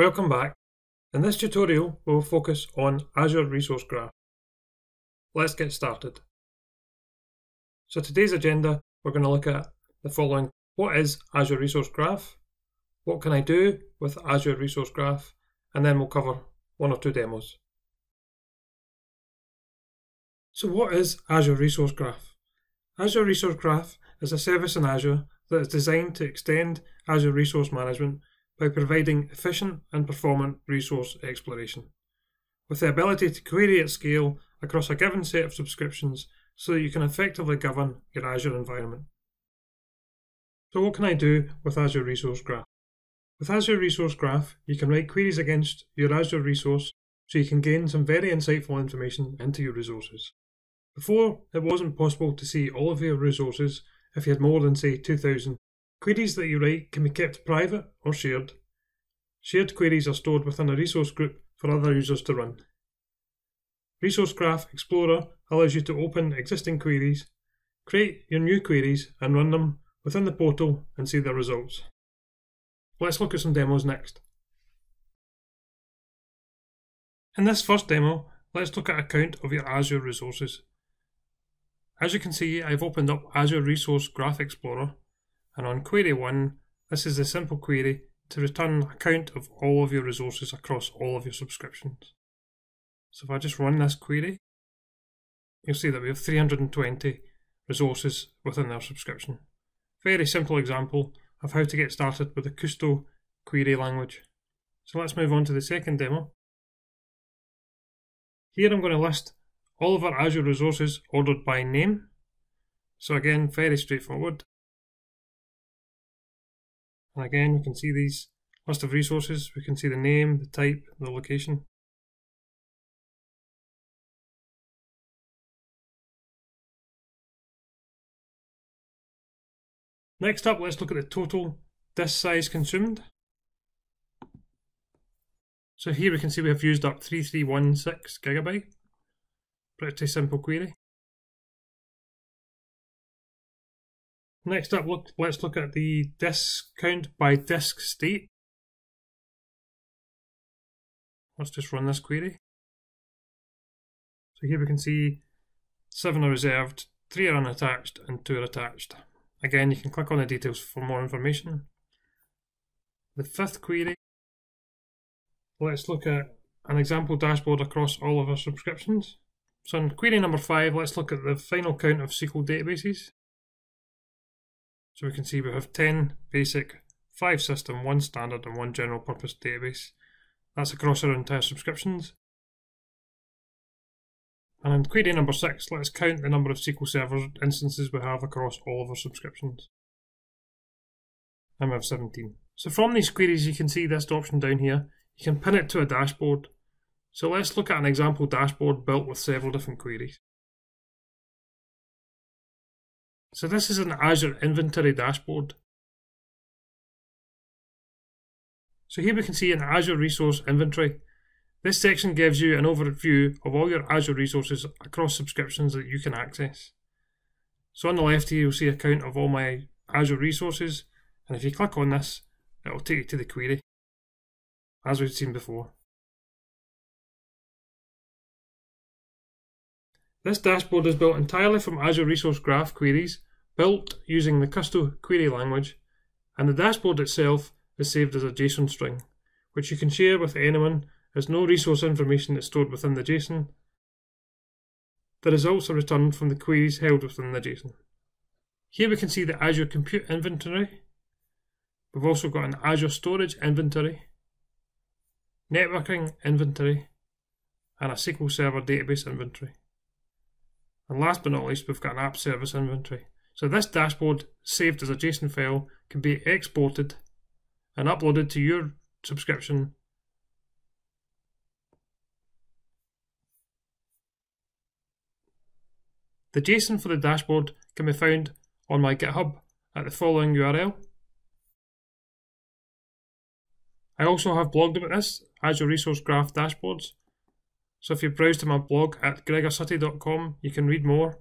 Welcome back. In this tutorial, we'll focus on Azure Resource Graph. Let's get started. So today's agenda, we're going to look at the following. What is Azure Resource Graph? What can I do with Azure Resource Graph? And then we'll cover one or two demos. So what is Azure Resource Graph? Azure Resource Graph is a service in Azure that is designed to extend Azure Resource Management by providing efficient and performant resource exploration, with the ability to query at scale across a given set of subscriptions so that you can effectively govern your Azure environment. So what can I do with Azure Resource Graph? With Azure Resource Graph, you can write queries against your Azure resource so you can gain some very insightful information into your resources. Before, it wasn't possible to see all of your resources if you had more than, say, 2000 Queries that you write can be kept private or shared. Shared queries are stored within a resource group for other users to run. Resource Graph Explorer allows you to open existing queries, create your new queries and run them within the portal and see the results. Let's look at some demos next. In this first demo, let's look at a count of your Azure resources. As you can see, I've opened up Azure Resource Graph Explorer and on query 1, this is a simple query to return a count of all of your resources across all of your subscriptions. So if I just run this query, you'll see that we have 320 resources within our subscription. Very simple example of how to get started with the Kusto query language. So let's move on to the second demo. Here I'm going to list all of our Azure resources ordered by name. So again, very straightforward. And again, we can see these list of resources. We can see the name, the type, the location. Next up, let's look at the total disk size consumed. So here we can see we have used up 3316 gigabyte. Pretty simple query. Next up, look, let's look at the disk count by disk state. Let's just run this query. So here we can see seven are reserved, three are unattached, and two are attached. Again, you can click on the details for more information. The fifth query, let's look at an example dashboard across all of our subscriptions. So in query number five, let's look at the final count of SQL databases. So we can see we have 10 basic, 5 system, 1 standard and 1 general purpose database. That's across our entire subscriptions. And in query number 6, let's count the number of SQL Server instances we have across all of our subscriptions. And we have 17. So from these queries you can see this option down here. You can pin it to a dashboard. So let's look at an example dashboard built with several different queries. So this is an Azure inventory dashboard. So here we can see an Azure resource inventory. This section gives you an overview of all your Azure resources across subscriptions that you can access. So on the left here you'll see a count of all my Azure resources and if you click on this it will take you to the query as we've seen before. This dashboard is built entirely from Azure Resource Graph queries, built using the Kusto query language, and the dashboard itself is saved as a JSON string, which you can share with anyone as no resource information is stored within the JSON. The results are returned from the queries held within the JSON. Here we can see the Azure Compute inventory. We've also got an Azure Storage inventory, networking inventory, and a SQL Server database inventory. And last but not least, we've got an app service inventory. So this dashboard, saved as a JSON file, can be exported and uploaded to your subscription The JSON for the dashboard can be found on my GitHub at the following URL. I also have blogged about this, Azure Resource Graph Dashboards, so if you browse to my blog at gregorsuttie.com, you can read more